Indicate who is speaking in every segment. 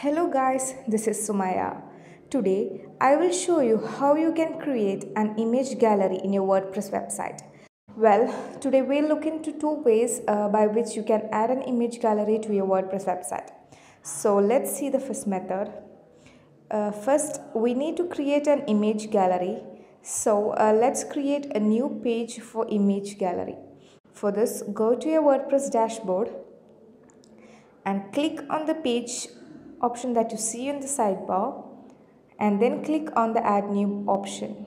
Speaker 1: Hello guys, this is Sumaya. Today I will show you how you can create an image gallery in your WordPress website. Well, today we'll look into two ways uh, by which you can add an image gallery to your WordPress website. So let's see the first method. Uh, first, we need to create an image gallery. So uh, let's create a new page for image gallery. For this, go to your WordPress dashboard and click on the page option that you see in the sidebar and then click on the add new option.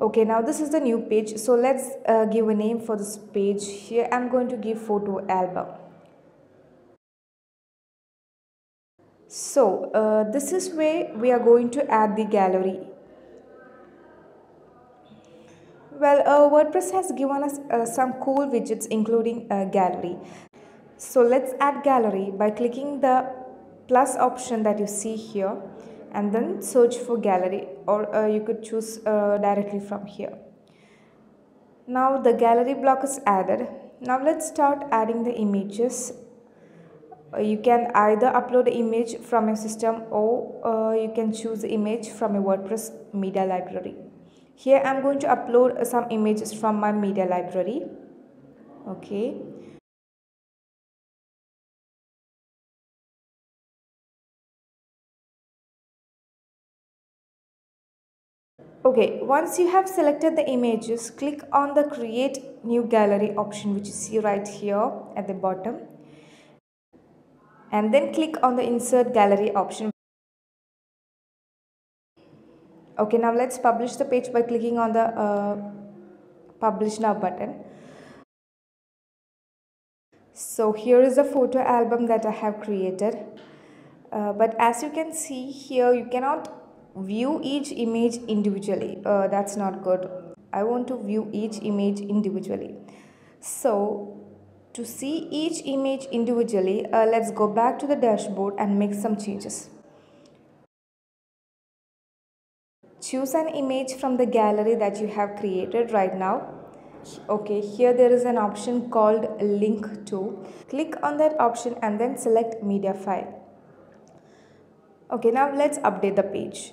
Speaker 1: Okay, now this is the new page. So let's uh, give a name for this page. Here I'm going to give photo album. So uh, this is where we are going to add the gallery. Well, uh, WordPress has given us uh, some cool widgets including a gallery. So let's add gallery by clicking the plus option that you see here and then search for gallery or uh, you could choose uh, directly from here. Now the gallery block is added. Now let's start adding the images. Uh, you can either upload the image from your system or uh, you can choose the image from your WordPress media library. Here I'm going to upload some images from my media library. Okay. Okay, once you have selected the images, click on the create new gallery option which you see right here at the bottom and then click on the insert gallery option. Okay, now let's publish the page by clicking on the uh, publish now button. So here is the photo album that I have created. Uh, but as you can see here, you cannot view each image individually. Uh, that's not good. I want to view each image individually. So to see each image individually uh, let's go back to the dashboard and make some changes. Choose an image from the gallery that you have created right now. Okay here there is an option called link to. Click on that option and then select media file. Okay now let's update the page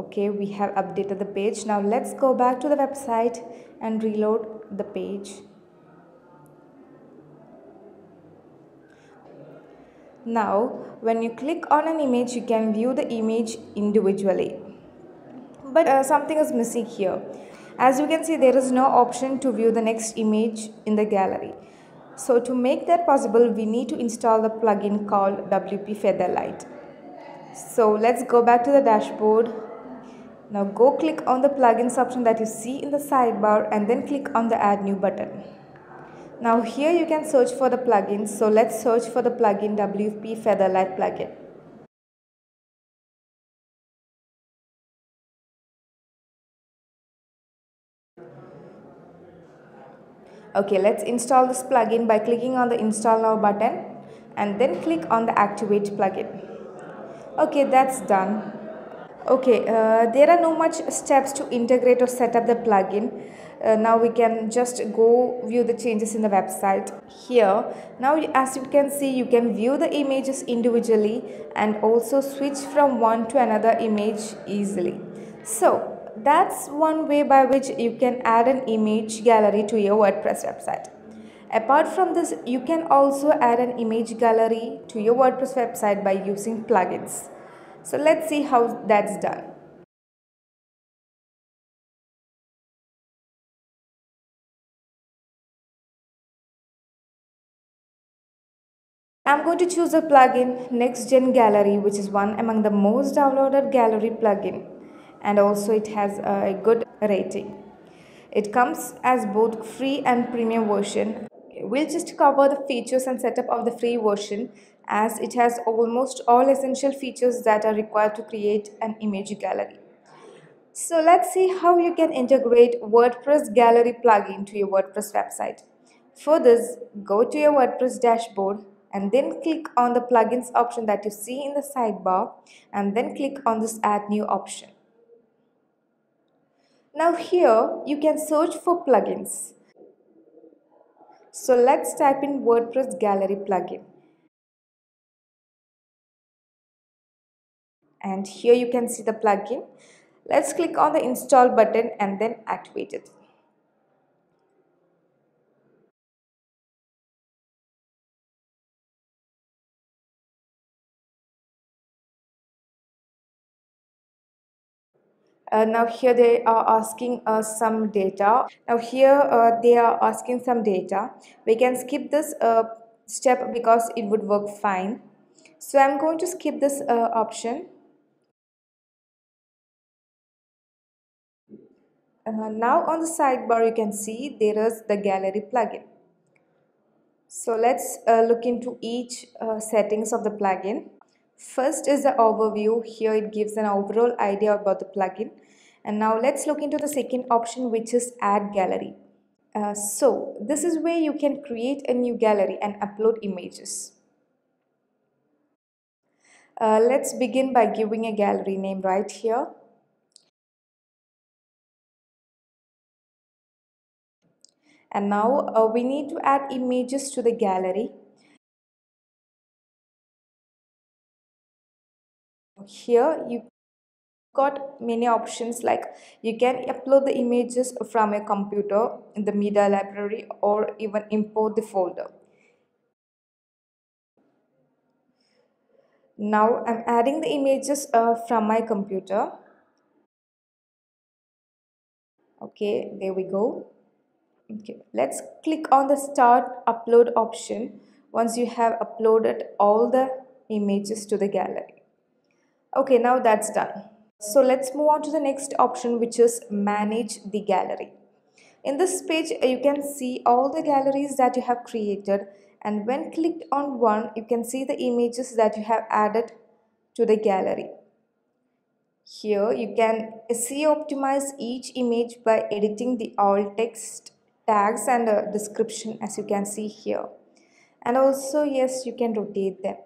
Speaker 1: okay we have updated the page. Now let's go back to the website and reload the page. Now when you click on an image you can view the image individually. But uh, something is missing here. As you can see there is no option to view the next image in the gallery. So to make that possible we need to install the plugin called WP Featherlight. So let's go back to the dashboard now go click on the plugins option that you see in the sidebar and then click on the add new button. Now here you can search for the plugins. So let's search for the plugin WP Featherlight plugin. Okay, let's install this plugin by clicking on the install now button and then click on the activate plugin. Okay, that's done. Okay, uh, there are no much steps to integrate or set up the plugin. Uh, now we can just go view the changes in the website here. Now as you can see you can view the images individually and also switch from one to another image easily. So that's one way by which you can add an image gallery to your wordpress website. Apart from this you can also add an image gallery to your wordpress website by using plugins so let's see how that's done. I'm going to choose a plugin NextGen Gallery which is one among the most downloaded gallery plugin and also it has a good rating. It comes as both free and premium version. We'll just cover the features and setup of the free version as it has almost all essential features that are required to create an image gallery. So let's see how you can integrate WordPress Gallery plugin to your WordPress website. For this, go to your WordPress dashboard and then click on the plugins option that you see in the sidebar and then click on this add new option. Now here you can search for plugins. So let's type in WordPress Gallery plugin and here you can see the plugin let's click on the install button and then activate it Uh, now here they are asking us some data. Now here uh, they are asking some data. We can skip this uh, step because it would work fine. So I'm going to skip this uh, option. Uh, now on the sidebar you can see there is the gallery plugin. So let's uh, look into each settings of the plugin. First is the overview. Here it gives an overall idea about the plugin. And now let's look into the second option which is add gallery. Uh, so this is where you can create a new gallery and upload images. Uh, let's begin by giving a gallery name right here. And now uh, we need to add images to the gallery. here you got many options like you can upload the images from a computer in the media library or even import the folder. Now i'm adding the images uh, from my computer. Okay there we go okay let's click on the start upload option once you have uploaded all the images to the gallery Okay, now that's done. So let's move on to the next option which is manage the gallery. In this page uh, you can see all the galleries that you have created and when clicked on one you can see the images that you have added to the gallery. Here you can uh, SEO optimize each image by editing the alt text tags and a description as you can see here and also yes you can rotate them.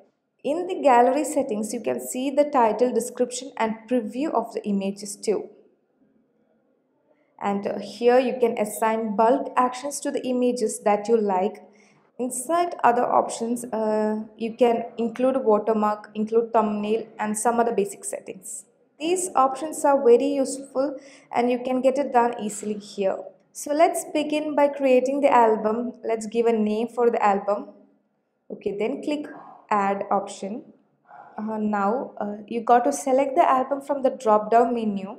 Speaker 1: In the gallery settings, you can see the title, description and preview of the images too. And uh, here you can assign bulk actions to the images that you like. Inside other options, uh, you can include watermark, include thumbnail and some other basic settings. These options are very useful and you can get it done easily here. So let's begin by creating the album. Let's give a name for the album. Okay, then click add option. Uh, now uh, you got to select the album from the drop down menu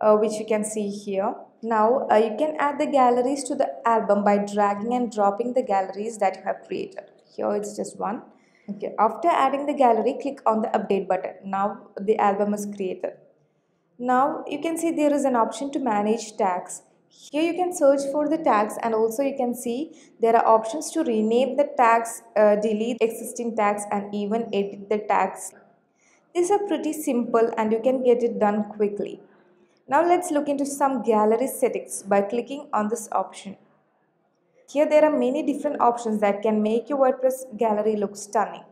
Speaker 1: uh, which you can see here. Now uh, you can add the galleries to the album by dragging and dropping the galleries that you have created. Here it's just one. Okay after adding the gallery click on the update button. Now the album is created. Now you can see there is an option to manage tags here you can search for the tags and also you can see there are options to rename the tags, uh, delete existing tags and even edit the tags. These are pretty simple and you can get it done quickly. Now let's look into some gallery settings by clicking on this option. Here there are many different options that can make your WordPress gallery look stunning.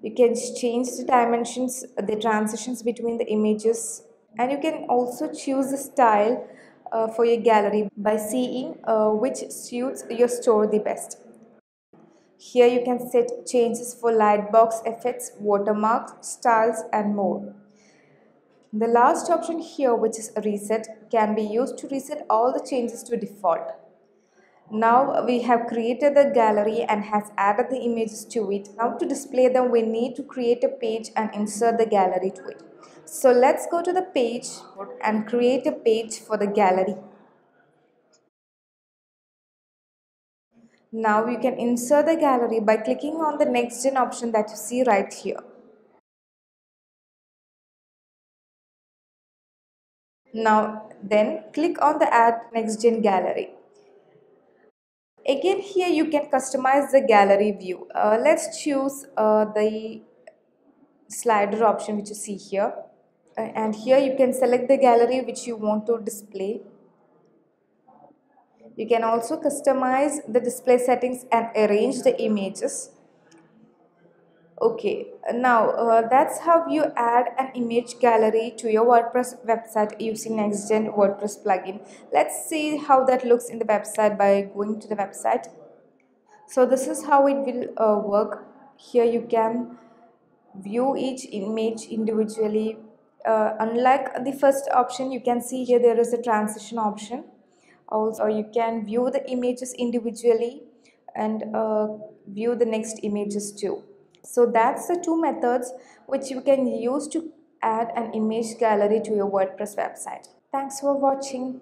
Speaker 1: You can change the dimensions, the transitions between the images and you can also choose the style uh, for your gallery by seeing uh, which suits your store the best. Here you can set changes for lightbox effects, watermarks, styles and more. The last option here which is reset can be used to reset all the changes to default. Now we have created the gallery and has added the images to it. Now to display them we need to create a page and insert the gallery to it. So let's go to the page and create a page for the gallery. Now you can insert the gallery by clicking on the NextGen option that you see right here. Now then click on the add NextGen gallery. Again here you can customize the gallery view. Uh, let's choose uh, the slider option which you see here and here you can select the gallery which you want to display. You can also customize the display settings and arrange the images. Okay now uh, that's how you add an image gallery to your WordPress website using NextGen WordPress plugin. Let's see how that looks in the website by going to the website. So this is how it will uh, work. Here you can view each image individually uh, unlike the first option you can see here there is a transition option. Also you can view the images individually and uh, view the next images too. So that's the two methods which you can use to add an image gallery to your wordpress website. Thanks for watching